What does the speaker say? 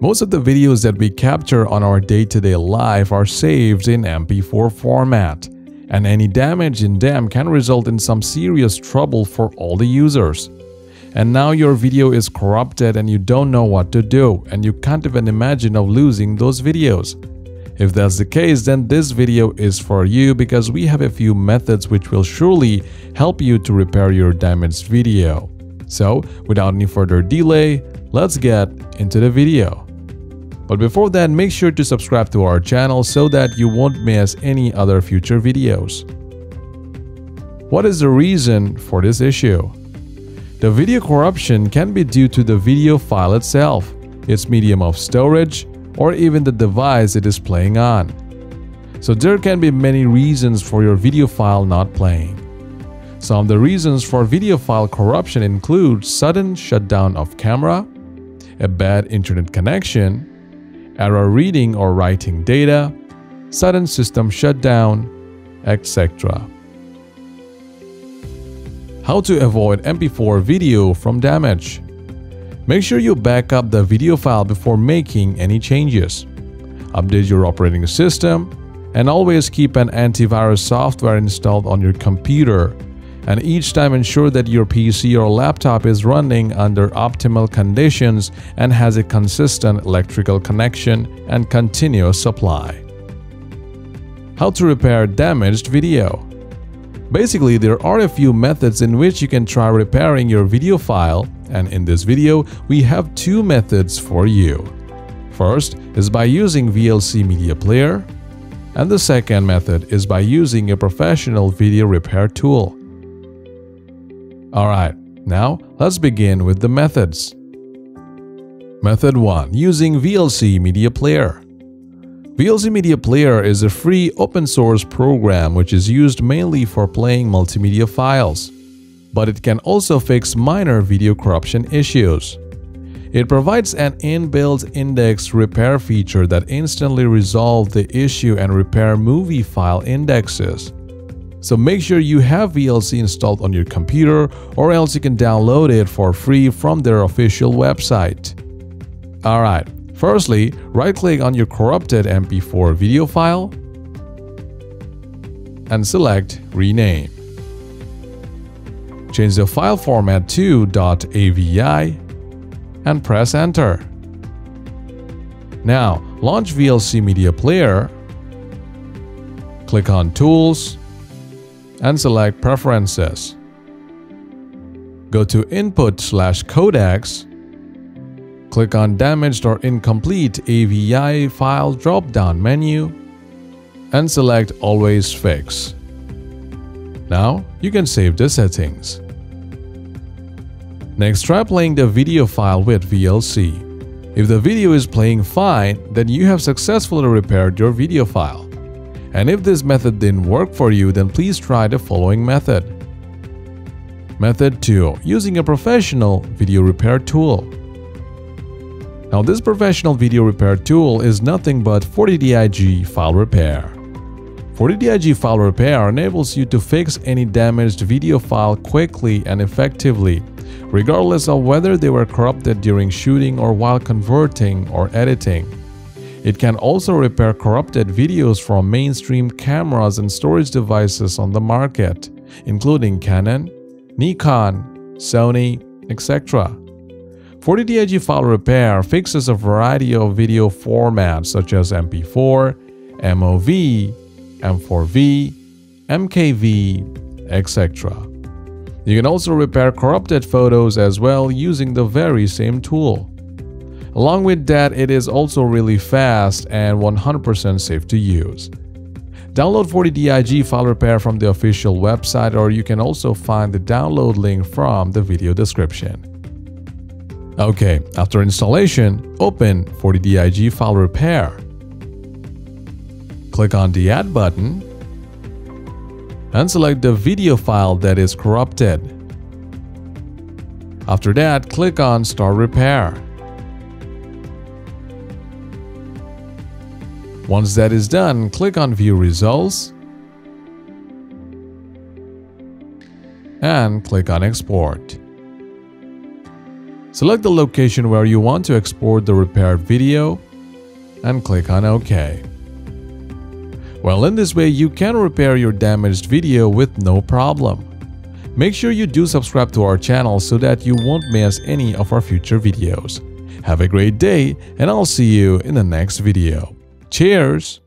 Most of the videos that we capture on our day-to-day -day life are saved in MP4 format, and any damage in them can result in some serious trouble for all the users. And now your video is corrupted and you don't know what to do, and you can't even imagine of losing those videos. If that's the case, then this video is for you because we have a few methods which will surely help you to repair your damaged video. So, without any further delay, let's get into the video. But before that, make sure to subscribe to our channel so that you won't miss any other future videos. What is the reason for this issue? The video corruption can be due to the video file itself, its medium of storage, or even the device it is playing on. So there can be many reasons for your video file not playing. Some of the reasons for video file corruption include sudden shutdown of camera, a bad internet connection, error reading or writing data, sudden system shutdown, etc. How to avoid MP4 video from damage. Make sure you back up the video file before making any changes. Update your operating system and always keep an antivirus software installed on your computer and each time ensure that your PC or laptop is running under optimal conditions and has a consistent electrical connection and continuous supply. How to repair damaged video Basically, there are a few methods in which you can try repairing your video file and in this video, we have two methods for you. First is by using VLC Media Player and the second method is by using a professional video repair tool. Alright, now let's begin with the methods. Method 1. Using VLC Media Player VLC Media Player is a free open source program which is used mainly for playing multimedia files, but it can also fix minor video corruption issues. It provides an inbuilt index repair feature that instantly resolves the issue and repair movie file indexes. So make sure you have VLC installed on your computer or else you can download it for free from their official website. Alright, firstly, right-click on your corrupted MP4 video file and select Rename. Change the file format to .avi and press Enter. Now, launch VLC Media Player, click on Tools, and select Preferences. Go to Input slash Codecs, click on Damaged or Incomplete AVI file drop-down menu, and select Always Fix. Now, you can save the settings. Next, try playing the video file with VLC. If the video is playing fine, then you have successfully repaired your video file. And if this method didn't work for you, then please try the following method. Method 2. Using a professional video repair tool. Now this professional video repair tool is nothing but 4DDiG file repair. 4DDiG file repair enables you to fix any damaged video file quickly and effectively, regardless of whether they were corrupted during shooting or while converting or editing. It can also repair corrupted videos from mainstream cameras and storage devices on the market, including Canon, Nikon, Sony, etc. 4DDiG File Repair fixes a variety of video formats such as MP4, MOV, M4V, MKV, etc. You can also repair corrupted photos as well using the very same tool. Along with that, it is also really fast and 100% safe to use. Download 4DDiG file repair from the official website or you can also find the download link from the video description. Okay, after installation, open 4DDiG file repair. Click on the Add button and select the video file that is corrupted. After that, click on Start Repair. Once that is done, click on View Results and click on Export. Select the location where you want to export the repaired video and click on OK. Well, in this way, you can repair your damaged video with no problem. Make sure you do subscribe to our channel so that you won't miss any of our future videos. Have a great day and I'll see you in the next video. Cheers!